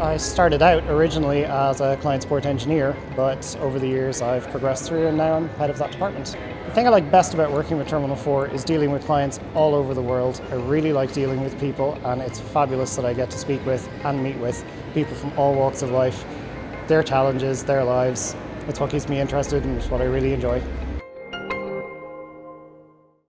I started out originally as a client support engineer, but over the years I've progressed through and now I'm head of that department. The thing I like best about working with TERMINALFOUR is dealing with clients all over the world. I really like dealing with people and it's fabulous that I get to speak with and meet with people from all walks of life, their challenges, their lives. It's what keeps me interested and it's what I really enjoy.